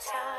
time.